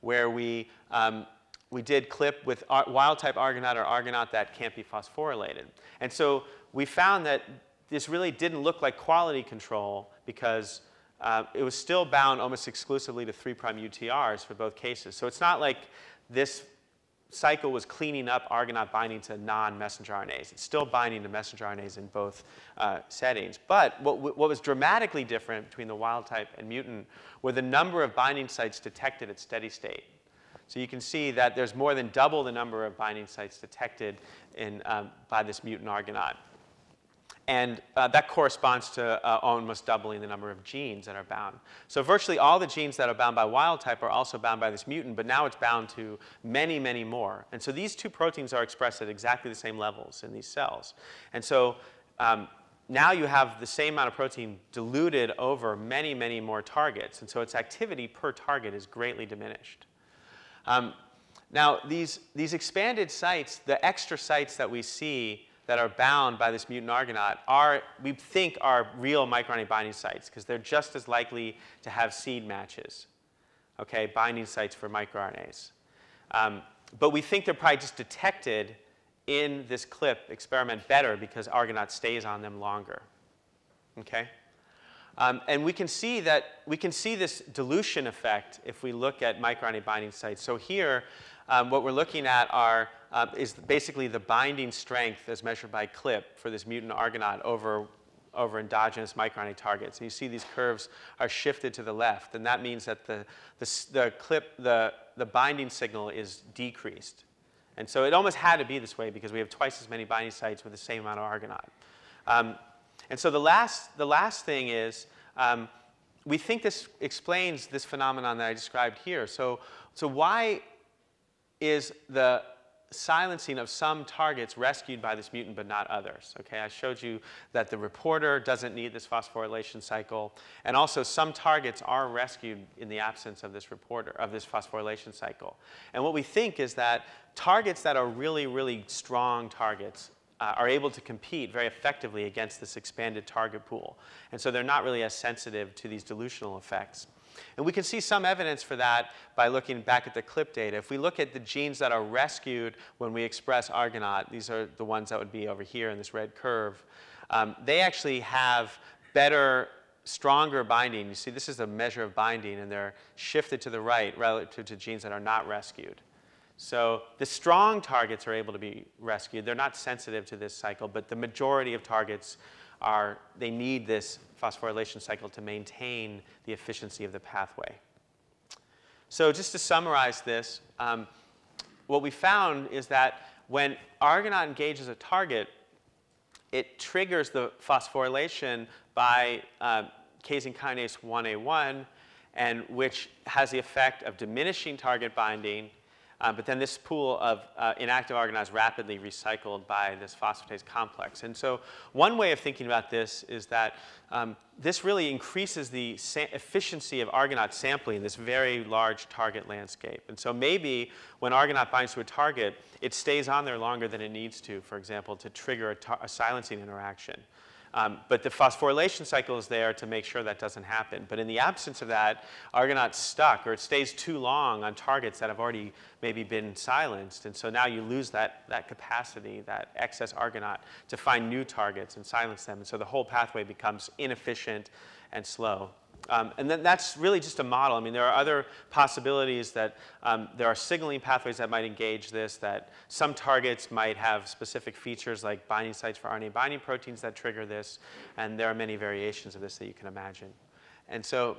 where we, um, we did clip with wild-type Argonaute or Argonaute that can't be phosphorylated. And so we found that this really didn't look like quality control because uh, it was still bound almost exclusively to 3' UTRs for both cases. So it's not like this cycle was cleaning up Argonaute binding to non-messenger RNAs. It's still binding to messenger RNAs in both uh, settings. But what, what was dramatically different between the wild type and mutant were the number of binding sites detected at steady state. So you can see that there's more than double the number of binding sites detected in, um, by this mutant Argonaute. And uh, that corresponds to uh, almost doubling the number of genes that are bound. So virtually all the genes that are bound by wild type are also bound by this mutant, but now it's bound to many, many more. And so these two proteins are expressed at exactly the same levels in these cells. And so um, now you have the same amount of protein diluted over many, many more targets. And so its activity per target is greatly diminished. Um, now, these, these expanded sites, the extra sites that we see that are bound by this mutant argonaute are, we think, are real microRNA binding sites because they're just as likely to have seed matches, okay, binding sites for microRNAs. Um, but we think they're probably just detected in this clip experiment better because argonaute stays on them longer, okay? Um, and we can see that we can see this dilution effect if we look at microRNA binding sites. So here, um, what we're looking at are, uh, is basically the binding strength as measured by CLIP for this mutant argonaute over, over endogenous microRNA targets. And you see these curves are shifted to the left, and that means that the, the, the CLIP, the, the binding signal is decreased. And so it almost had to be this way because we have twice as many binding sites with the same amount of argonaute. Um, and so the last, the last thing is, um, we think this explains this phenomenon that I described here. So, so why is the silencing of some targets rescued by this mutant but not others. Okay, I showed you that the reporter doesn't need this phosphorylation cycle, and also some targets are rescued in the absence of this reporter, of this phosphorylation cycle. And what we think is that targets that are really, really strong targets uh, are able to compete very effectively against this expanded target pool. And so they're not really as sensitive to these dilutional effects. And we can see some evidence for that by looking back at the CLIP data. If we look at the genes that are rescued when we express Argonaute, these are the ones that would be over here in this red curve, um, they actually have better, stronger binding. You see, this is a measure of binding, and they're shifted to the right relative to genes that are not rescued. So the strong targets are able to be rescued. They're not sensitive to this cycle, but the majority of targets are, they need this phosphorylation cycle to maintain the efficiency of the pathway. So just to summarize this, um, what we found is that when Argonaute engages a target, it triggers the phosphorylation by uh, casein kinase 1A1, and which has the effect of diminishing target binding uh, but then this pool of uh, inactive is rapidly recycled by this phosphatase complex. And so one way of thinking about this is that um, this really increases the efficiency of Argonaute sampling in this very large target landscape. And so maybe when Argonaute binds to a target, it stays on there longer than it needs to, for example, to trigger a, a silencing interaction. Um, but the phosphorylation cycle is there to make sure that doesn't happen. But in the absence of that, Argonaute's stuck or it stays too long on targets that have already maybe been silenced. And so now you lose that, that capacity, that excess argonaute to find new targets and silence them. And so the whole pathway becomes inefficient and slow. Um, and then that's really just a model. I mean, there are other possibilities that um, there are signaling pathways that might engage this, that some targets might have specific features like binding sites for RNA binding proteins that trigger this, and there are many variations of this that you can imagine. And so,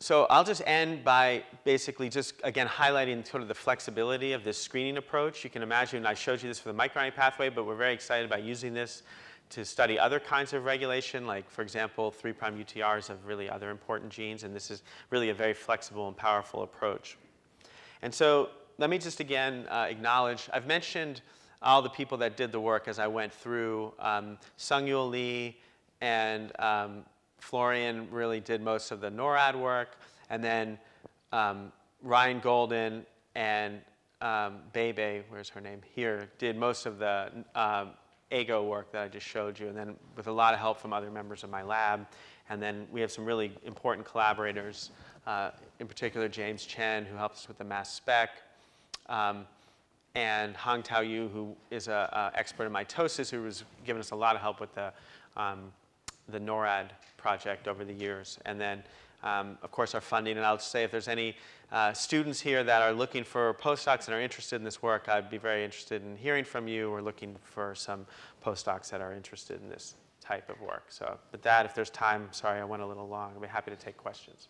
so I'll just end by basically just, again, highlighting sort of the flexibility of this screening approach. You can imagine I showed you this for the microRNA pathway, but we're very excited about using this to study other kinds of regulation, like, for example, 3' UTRs of really other important genes, and this is really a very flexible and powerful approach. And so let me just again uh, acknowledge, I've mentioned all the people that did the work as I went through. Um, Sung-Yul Lee and um, Florian really did most of the NORAD work, and then um, Ryan Golden and um, Bebe, where's her name, here, did most of the um, AGO work that I just showed you, and then with a lot of help from other members of my lab. And then we have some really important collaborators, uh, in particular James Chen, who helps us with the mass spec, um, and Hong Tao Yu, who is an expert in mitosis, who has given us a lot of help with the, um, the NORAD project over the years. And then, um, of course, our funding. And I'll say if there's any uh, students here that are looking for postdocs and are interested in this work, I'd be very interested in hearing from you. We're looking for some postdocs that are interested in this type of work. So with that, if there's time, sorry I went a little long. I'd be happy to take questions.